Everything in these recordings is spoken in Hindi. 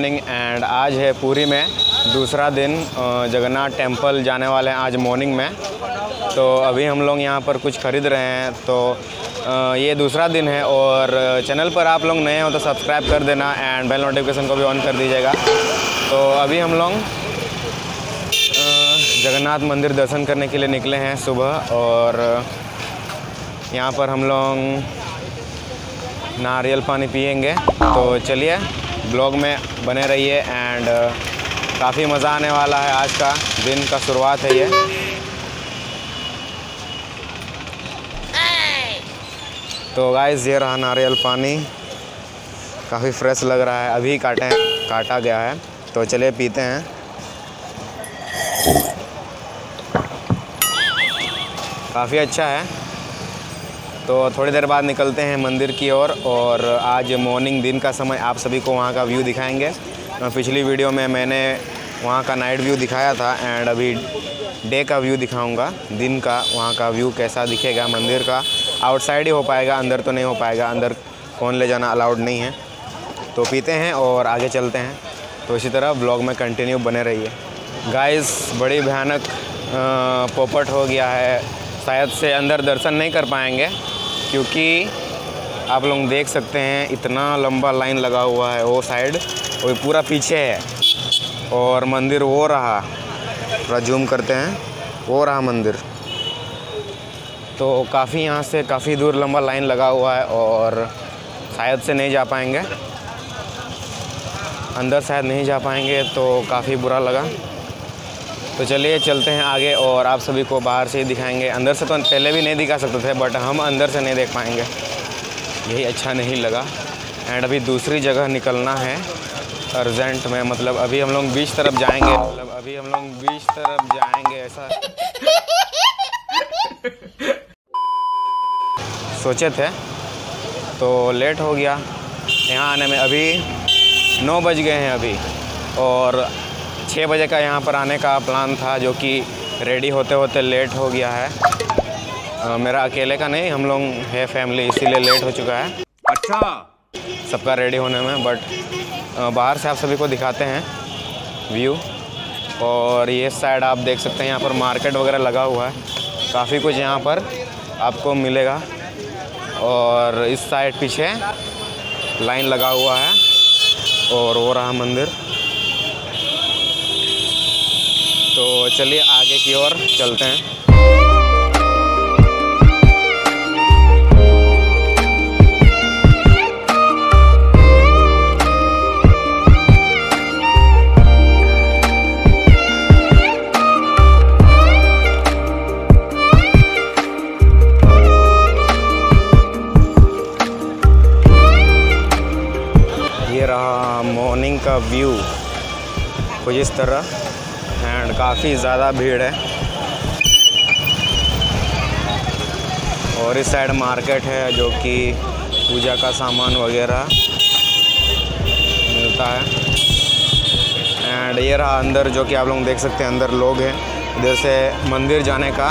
मॉर्निंग एंड आज है पूरी में। दूसरा दिन जगन्नाथ टेंपल जाने वाले हैं आज मॉर्निंग में। तो अभी हम लोग यहाँ पर कुछ खरीद रहे हैं तो ये दूसरा दिन है और चैनल पर आप लोग नए हो तो सब्सक्राइब कर देना एंड बेल नोटिफिकेशन को भी ऑन कर दीजिएगा। तो अभी हम लोग जगन्नाथ मंदिर दर्शन करने के लिए निकले हैं सुबह और यहाँ पर हम लोग नारियल पानी पियेंगे तो चलिए ब्लॉग में बने रहिए एंड काफ़ी मज़ा आने वाला है आज का दिन का शुरुआत है ये। तो गाइस ये रहा नारियल पानी। काफ़ी फ्रेश लग रहा है, अभी काटे, काटा गया है। तो चलिए पीते हैं। काफ़ी अच्छा है। तो थोड़ी देर बाद निकलते हैं मंदिर की ओर और, और आज मॉर्निंग दिन का समय आप सभी को वहाँ का व्यू दिखाएँगे। पिछली वीडियो में मैंने वहाँ का नाइट व्यू दिखाया था एंड अभी डे का व्यू दिखाऊँगा। दिन का वहाँ का व्यू कैसा दिखेगा मंदिर का। आउटसाइड ही हो पाएगा अंदर तो नहीं हो पाएगा अंदर फ़ोन ले जाना अलाउड नहीं है। तो पीते हैं और आगे चलते हैं। तो इसी तरह ब्लॉग में कंटिन्यू बने रहिए। गाइस बड़ी भयानक पोपट हो गया है। शायद से अंदर दर्शन नहीं कर पाएँगे। क्योंकि आप लोग देख सकते हैं, इतना लंबा लाइन लगा हुआ है वो साइड, वो पूरा पीछे है। और मंदिर वो रहा, थोड़ा जूम करते हैं, वो रहा मंदिर। तो काफ़ी यहाँ से काफ़ी दूर लंबा लाइन लगा हुआ है और शायद से नहीं जा पाएँगे। अंदर शायद नहीं जा पाएँगे तो काफ़ी बुरा लगा। तो चलिए चलते हैं आगे और आप सभी को बाहर से ही दिखाएँगे। अंदर से तो पहले भी नहीं दिखा सकते थे बट हम अंदर से नहीं देख पाएँगे। यही अच्छा नहीं लगा। एंड अभी दूसरी जगह निकलना है अर्जेंट में मतलब अभी हम लोग बीच तरफ़ जाएँगे मतलब अभी हम लोग बीच तरफ़ जाएँगे, ऐसा। सोचे थे तो लेट हो गया। यहाँ आने में अभी नौ बज गए हैं अभी, और छः बजे का यहाँ पर आने का प्लान था जो कि रेडी होते होते लेट हो गया है। अ, मेरा अकेले का नहीं हम लोग है फैमिली इसीलिए लेट हो चुका है। अच्छा। सबका रेडी होने में बट बाहर से आप सभी को दिखाते हैं व्यू। और ये साइड आप देख सकते हैं यहाँ पर मार्केट वगैरह लगा हुआ है। काफ़ी कुछ यहाँ पर आपको मिलेगा। और इस साइड पीछे लाइन लगा हुआ है और वो रहा मंदिर। तो चलिए आगे की ओर चलते हैं। ये रहा मॉर्निंग का व्यू कुछ इस तरह काफ़ी ज़्यादा भीड़ है। और इस साइड मार्केट है जो कि पूजा का सामान वगैरह मिलता है। एंड ये रहा अंदर जो कि आप लोग देख सकते हैं, अंदर लोग हैं। इधर से मंदिर जाने का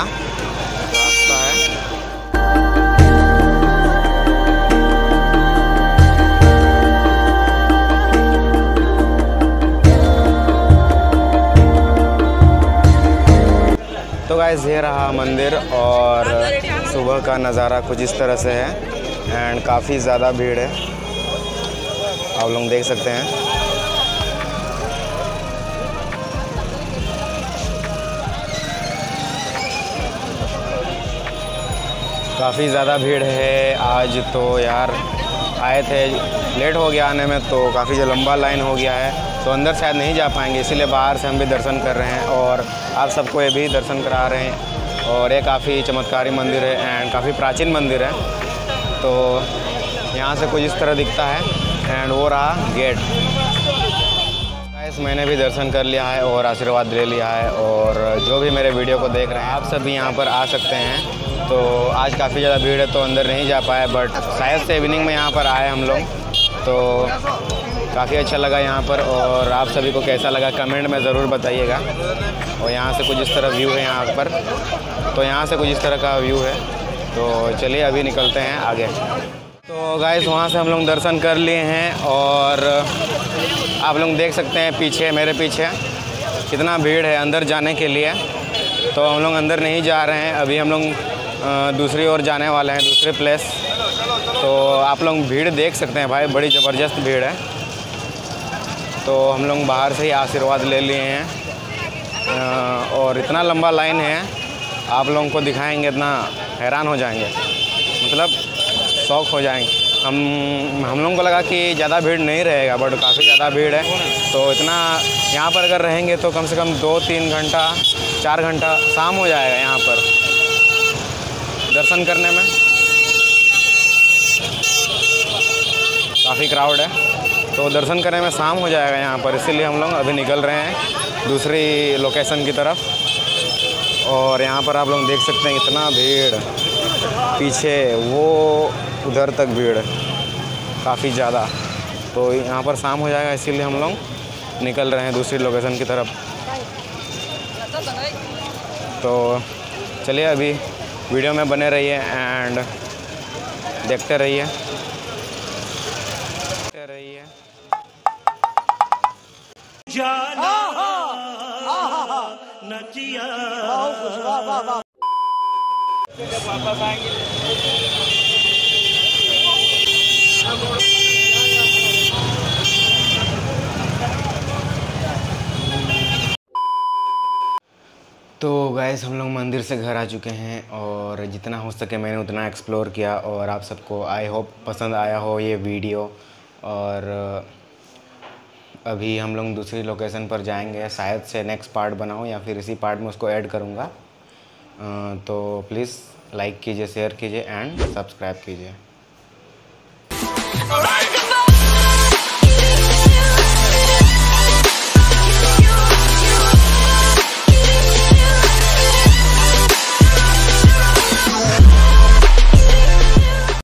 तो गाइस ये रहा मंदिर और सुबह का नज़ारा कुछ इस तरह से है एंड काफ़ी ज़्यादा भीड़ है। आप लोग देख सकते हैं। काफ़ी ज़्यादा भीड़ है आज तो यार। आए थे, लेट हो गया आने में तो काफ़ी जो लंबा लाइन हो गया है तो अंदर शायद नहीं जा पाएँगे, इसीलिए बाहर से हम भी दर्शन कर रहे हैं और आप सबको ये भी दर्शन करा रहे हैं और ये काफ़ी चमत्कारी मंदिर है एंड काफ़ी प्राचीन मंदिर है। तो यहाँ से कुछ इस तरह दिखता है एंड वो रहा गेट गाइस मैंने भी दर्शन कर लिया है और आशीर्वाद ले लिया है और जो भी मेरे वीडियो को देख रहे हैं, आप सब भी यहाँ पर आ सकते हैं। तो आज काफ़ी ज़्यादा भीड़ है तो अंदर नहीं जा पाए बट शायद से इवनिंग में यहाँ पर आए हम लोग। तो काफ़ी अच्छा लगा यहाँ पर और आप सभी को कैसा लगा कमेंट में ज़रूर बताइएगा। और यहाँ से कुछ इस तरह व्यू है यहाँ पर। तो यहाँ से कुछ इस तरह का व्यू है। तो चलिए अभी निकलते हैं आगे। तो गाइस वहाँ से हम लोग दर्शन कर लिए हैं और आप लोग देख सकते हैं पीछे, मेरे पीछे, कितना भीड़ है अंदर जाने के लिए। तो हम लोग अंदर नहीं जा रहे हैं। अभी हम लोग दूसरी ओर जाने वाले हैं, दूसरे प्लेस तो आप लोग भीड़ देख सकते हैं भाई, बड़ी ज़बरदस्त भीड़ है। तो हम लोग बाहर से ही आशीर्वाद ले लिए हैं। और इतना लंबा लाइन है, आप लोगों को दिखाएँगे, इतना हैरान हो जाएँगे। मतलब शौक हो जाएँगे। हम हम लोगों को लगा कि ज़्यादा भीड़ नहीं रहेगा बट काफ़ी ज़्यादा भीड़ है। तो इतना यहाँ पर अगर रहेंगे तो कम से कम दो तीन घंटा, चार घंटा शाम हो जाएगा यहाँ पर। दर्शन करने में। काफ़ी क्राउड है। तो दर्शन करने में शाम हो जाएगा यहाँ पर, इसीलिए हम लोग अभी निकल रहे हैं दूसरी लोकेशन की तरफ़। और यहाँ पर आप लोग देख सकते हैं इतना भीड़, पीछे वो उधर तक भीड़, काफ़ी ज़्यादा। तो यहाँ पर शाम हो जाएगा, इसीलिए हम लोग निकल रहे हैं दूसरी लोकेशन की तरफ़। तो चलिए अभी वीडियो में बने रहिए एंड देखते रहिए। देखते रहिए। जाना नचिया तो गैस हम लोग मंदिर से घर आ चुके हैं और जितना हो सके मैंने उतना एक्सप्लोर किया और आप सबको आई होप पसंद आया हो ये वीडियो और अभी हम लोग दूसरी लोकेशन पर जाएँगे। शायद से नेक्स्ट पार्ट बनाऊँ या फिर इसी पार्ट में उसको ऐड करूँगा। तो प्लीज़ लाइक कीजिए शेयर कीजिए एंड सब्सक्राइब कीजिए।